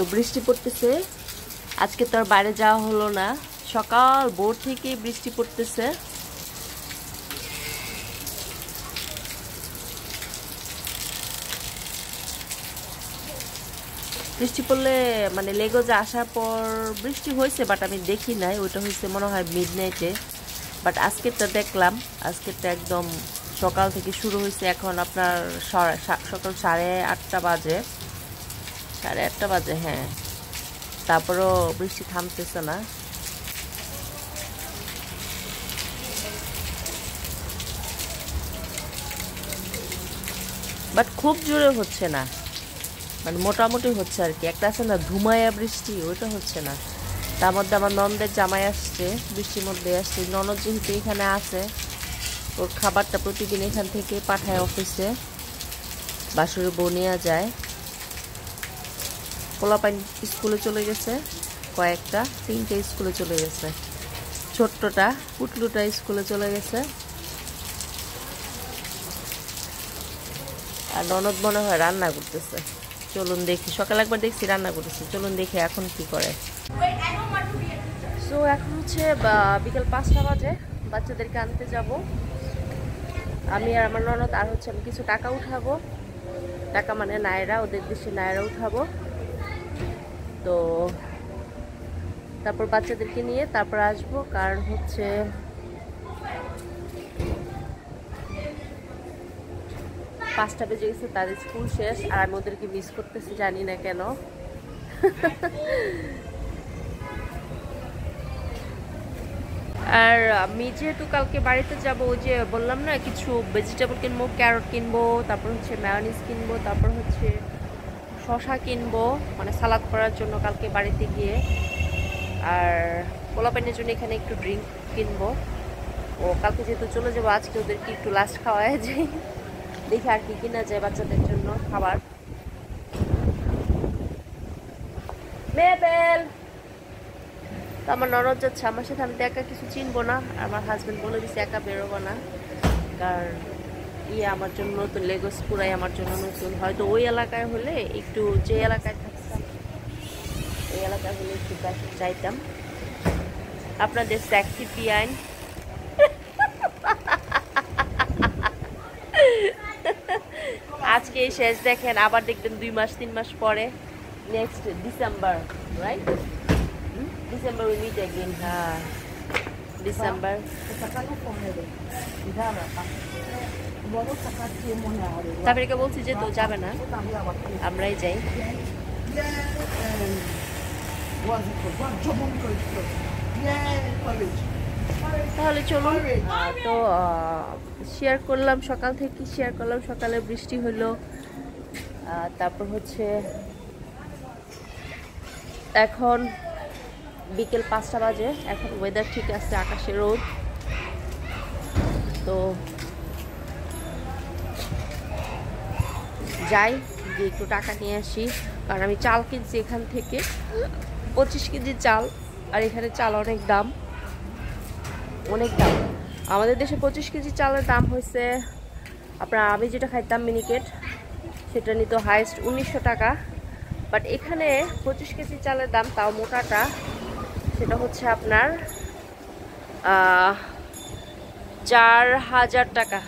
তো বৃষ্টি পড়তেছে। আজকে তো আর বাইরে যাওয়া হলো না। সকাল ভোর থেকে বৃষ্টি পড়তেছে। বৃষ্টি পড়লে মানে লেগোজে আসার পর বৃষ্টি হয়েছে বাট আমি দেখি নাই। ওইটা হয়েছে মনে হয় মিড নাইটে বাট আজকেরটা দেখলাম। আজকেরটা একদম সকাল থেকে শুরু হয়েছে। এখন আপনার সকাল সাড়ে আটটা বাজে। সাড়ে আটটা বাজে হ্যাঁ। তারপরও বৃষ্টি থামতেছে না। বাট খুব জোরে হচ্ছে না। মানে মোটামুটি হচ্ছে আর কি। একটা আছে না, ধুমায়া বৃষ্টি, ওইটা হচ্ছে না। তার মধ্যে আমার ননদের জামাই আসছে, বৃষ্টির মধ্যে আসছে। ননদ যেহেতু এখানে আছে, ওর খাবারটা প্রতিদিন এখান থেকে পাঠায় অফিসে। বাসুরে বনিয়া যায়। পোলাপাইন স্কুলে চলে গেছে, কয়েকটা, তিনটে স্কুলে চলে গেছে। ছোট্টটা, পুটলুটা স্কুলে চলে গেছে। আর ননদ মনে হয় রান্না করতেছে। চলুন দেখি, সকাল একবার দেখছি, রান্না করতেছে। চলুন দেখি এখন কি করে। সো এখন হচ্ছে বিকেল পাঁচটা বাজে, বাচ্চাদেরকে আনতে যাব। আমি আর আমার ননদ, আর হচ্ছে আমি কিছু টাকা উঠাবো। টাকা মানে নায়রা, ওদের দেশে নায়রা উঠাবো। তো তারপর বাচ্চাদেরকে নিয়ে তারপর আসব, কারণ হচ্ছে পাঁচটা বেজে গেছে তাদের স্কুল শেষ, আর আমি ওদেরকে মিস করতেছি, জানি না কেন। আর আমি যেহেতু কালকে বাড়িতে যাব, ওই যে বললাম না, কিছু ভেজিটেবল কিনবো ক্যারট কিনবো, তারপর হচ্ছে ম্যায়োনিজ কিনবো, তারপর হচ্ছে শশা কিনবো মানে সালাদ করার জন্য কালকে বাড়িতে গিয়ে। আর পোলাপাইনের জন্য এখানে একটু ড্রিঙ্ক কিনবো। ও, কালকে যেহেতু চলে যাব, আজকে ওদেরকে একটু লাস্ট খাওয়ায় যাই দেখি আর কি কিনা যায় বাচ্চাদের জন্য খাবার। তো আমার নরদ যাচ্ছে, আমার সাথে আমি তো একা কিছু চিনবো না। আমার হাজবেন্ড বলে দিচ্ছে একা বেরোবো না। কারণ ইয়ে আমার জন্য নতুন লেগোস পুরাই আমার জন্য নতুন। হয়তো ওই এলাকায় হলে একটু যে এলাকায় থাকতাম ওই এলাকায় হলে একটু চাইতাম। আপনাদের ট্যাক্সি পিয়াইন আজকে শেষ দেখেন, আবার দেখবেন দুই মাস, তিন মাস পরে next December right December we meet again হ্যাঁ। ডিসেম্বর তারপরে বলছি যে, তো যাবে না, আমরাই যাই। তাহলে চলুন, তো শেয়ার করলাম, সকাল থেকে শেয়ার করলাম, সকালে বৃষ্টি হলো। তারপর হচ্ছে, এখন বিকেল পাঁচটা বাজে, এখন ওয়েদার ঠিক আছে, আকাশে রোদ। তো যাই, গিয়ে একটু টাকা নিয়ে আসি। কারণ আমি চাল কিনছি এখান থেকে। পঁচিশ কেজি চাল, আর এখানে চাল অনেক দাম। অনেক দাম। আমাদের দেশে পঁচিশ কেজি চালের দাম হয়েছে আপনার আমি যেটা খাইতাম মিনিকেট, সেটা নিত হাইস্ট উনিশশো টাকা। বাট এখানে পঁচিশ কেজি চালের দাম তাও মোটাটা, সেটা হচ্ছে আপনার চার হাজার টাকা।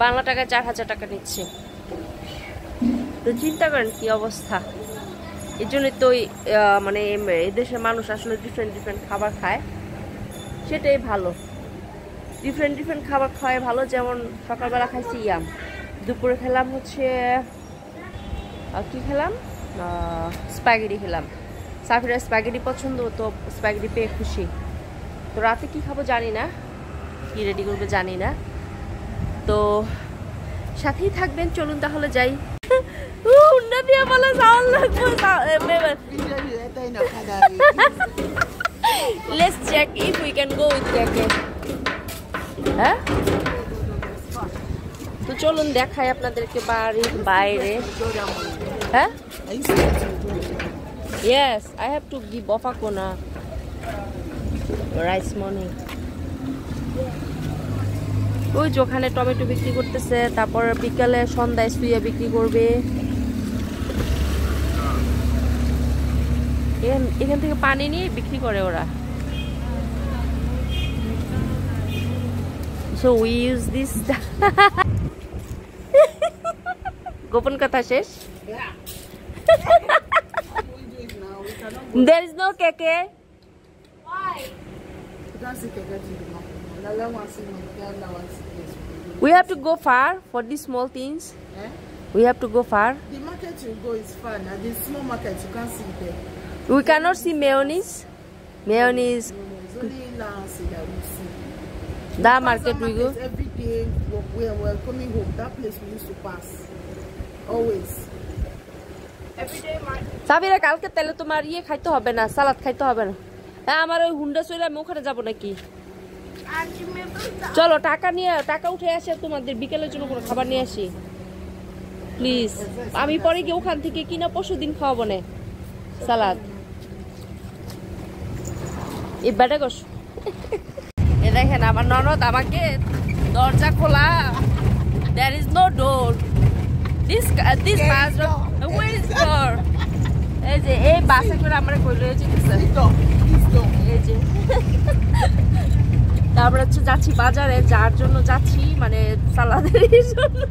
বাংলা টাকায় চার হাজার টাকা নিচ্ছে। তো চিন্তা করেন কি অবস্থা? এই জন্যই তো মানে এদেশের মানুষ আসলে ডিফারেন্ট ডিফারেন্ট খাবার খায়। সেটাই ভালো। ডিফারেন্ট ডিফারেন্ট খাবার খাওয়াই ভালো। যেমন সকালবেলা খাইছি ইয়াম। দুপুরে খেলাম হচ্ছে কি খেলাম? স্প্যাগেটি খেলাম। সাফিরা স্প্যাগেটি পছন্দ, তো স্প্যাগেটি পেয়ে খুশি। তো রাতে কি খাব জানি না। কি রেডি করবে জানি না। তো সাথেই থাকবেন। চলুন তাহলে যাই। উন্নতিয়া বলে sound Let's check if we can go with Keke. হ্যাঁ? তো চলুন দেখাই আপনাদেরকে বাড়ির বাইরে। হ্যাঁ? Yes, I have to give Bofakona rice money. ওই যে ওখানে টমেটো বিক্রি করতেছে তারপর বিকালে সন্ধ্যায় সুইয়া বিক্রি করবে। এখান- এখান থেকে পানি নিয়ে বিক্রি করে ওরা সো উই ইউজ দিস গোপন কথা শেষ There is no keke. We have to go far for these small things. Eh? We have to go far. The market you go is far now. The small market you can't see there. We cannot see mayonnaise. Mayonnaise. That market we go. Every day when we're coming home, that place we used to pass. Always. Every day market. Sabira কালকে তাহলে তোমার ইয়ে খাইতে হবে না সালাদ খাইতে হবে না হ্যাঁ আমার ওই হুন্ডা চলে আমি ওখানে যাব নাকি চলো টাকা নিয়ে টাকা উঠে আসে তোমাদের বিকেলের জন্য কোনো খাবার নিয়ে আসি প্লিজ আমি পরে গিয়ে ওখান থেকে কিনা পরশু দিন খাওয়াবো না সালাদ এই বেটা গোস এ দেখেন আমার ননদ আমাকে দরজা খোলা। There is no door this this bus way is door এই যে এই বাসে করে আমরা কই লয়ে যেতেছে This door. This এই যে। তারপরে হচ্ছে যাচ্ছি বাজারে যার জন্য যাচ্ছি মানে সালাদের জন্য।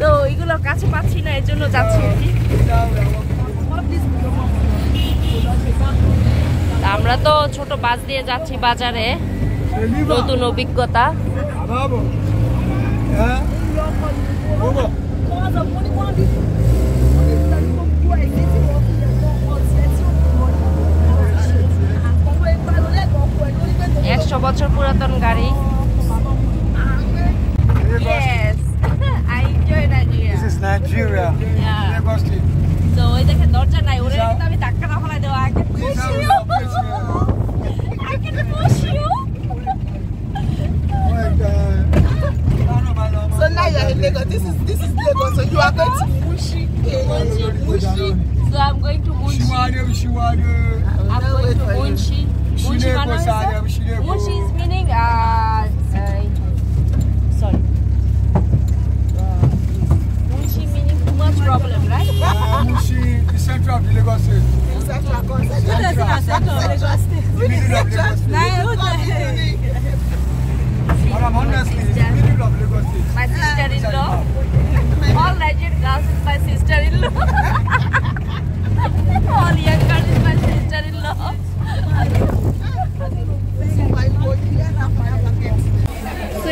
তো এগুলো কাছে পাচ্ছি না এর জন্য যাচ্ছি আর কি। আমরা তো ছোট বাস দিয়ে যাচ্ছি বাজারে নতুন অভিজ্ঞতা একশো বছর পুরাতন গাড়ি Yes, I enjoy Nigeria. This is Nigeria. Yeah. Lagos State. তো ওই দেখে দরজা নাই ওরে কিন্তু আমি ধাক্কা না ফেলাই দেবো I can push This is you. how we operate here. I can push you. Like, uh, So now you're in Lagos. This is this is Lagos. So you are going to Mushi. Munchi, Munchi. So I'm going to Munchi. Shiwade, Shiwade. I'm going to Munchi. Munchi Shile mana ko saya, isa? shile ko. Munchi is meaning uh, uh sorry. Much problem, right? Mushi, the center of the Lagos State. Central Central. The middle of Lagos State. But I'm honestly, it's the middle of Lagos State. My sister-in-law. All Nigerian girls is my sister-in-law. All young girls is my sister-in-law.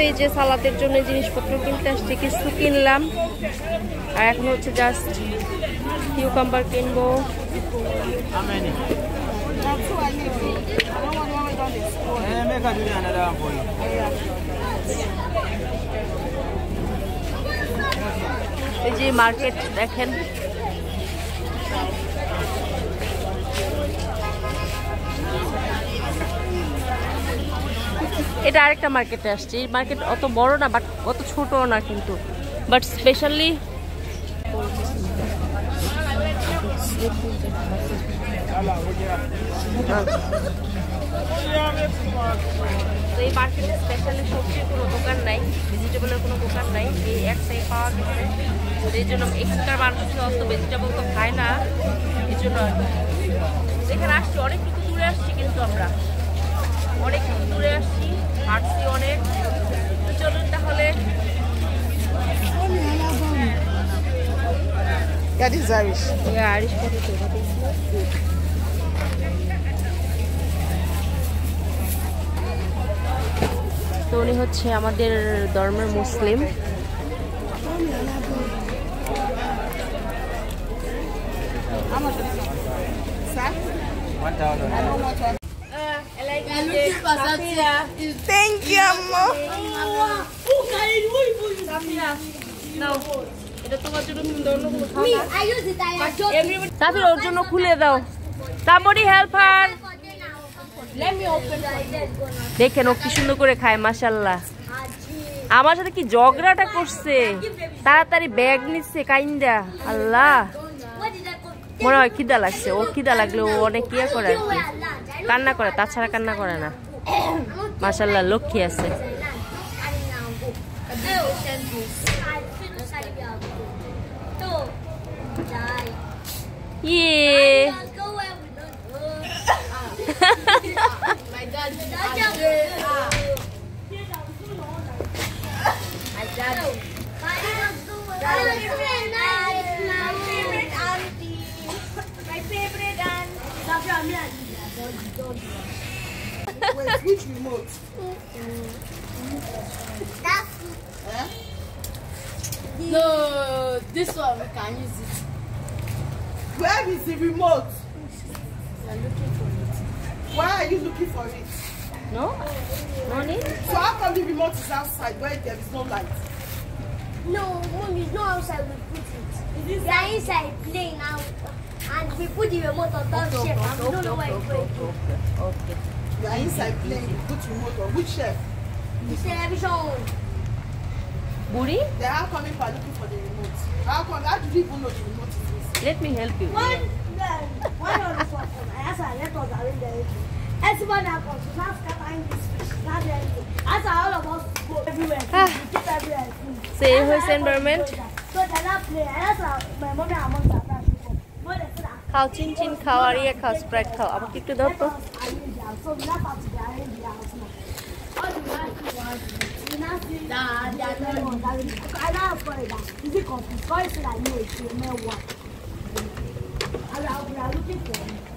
এই যে সালাদের জন্য জিনিসপত্র কিনতে আসছি, কিছু কিনলাম। আর এখন হচ্ছে জাস্ট কিউকাম্বার কিনবো। এই যে মার্কেট দেখেন। এটা আরেকটা মার্কেটে আসছে। এই মার্কেট অত বড় না বাট অত ছোটও না কিন্তু। বাট স্পেশালি তো এই মার্কেটে স্পেশালি সবজির কোনো দোকান ভেজিটেবলের কোনো দোকান এই এই জন্য ভেজিটেবল তো খায় না। এই জন্য আসছি দূরে আসছি কিন্তু আমরা। অনেকটুকু দূরে আসছি। হাঁটছি অনেক। তো চলুন তাহলে। Yeah, is তো উনি হচ্ছে আমাদের ধর্মের মুসলিম? One. Thank you, just তারপর ওর জন্য খুলে দাও somebody help her let me open it. দেখেন ও কি সুন্দর করে খায় মাশাল্লাহ আমার সাথে কি ঝগড়াটা করছে? তাড়াতাড়ি ব্যাগ নিচ্ছে কাইন্দা। আল্লাহ? মনে হয় খিদা লাগছে ও খিদা লাগলে ও অনেক ইয়ে করে আর কি। কান্না করে তাছাড়া কান্না করে না। মাশাল্লাহ লক্ষ্মী আছে Yeah. Let's go where we don't go. My dad. That's just My dad. My favorite My Wait, which remote? That's Eh? No, this one we can use it. Where is the remote? We are looking for it. Why are you looking for it? No? No need? So how come the remote is outside where there is no light? No, mom, it's not outside we put it. We are inside playing now. And we put the remote on top shelf and we don't know where it's going to. Okay. You are inside playing, you put remote on which shelf? The television on. Buri, They are coming by looking for the remote. How come? How do you even know the remote is missing? let me help you. One, then, one on this one. I asked her, let us arrange the everything. Everyone that comes, now scattering this fish, now the everything. Ask her, all of us go everywhere. Ah. We keep everywhere. Say who's environment? So they not play. I asked her, my mommy and mom are not sure. But they said, খাও চিন চিন খাও আর ইয়ে খাও Sprite খাও আমাকে একটু দাও let তো us arrange the house. So we now have to be arrange the house now. All the last two ones, we now see that they are not on that. I now afraid that is it confused? Because I know it's a male one. And we are we are looking for him.